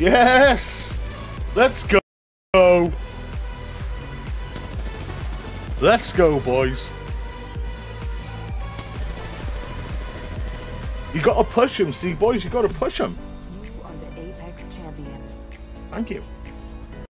Yes! Let's go! Let's go, boys. You gotta push him, see, boys, you gotta push him. You are the Apex champions. Thank you.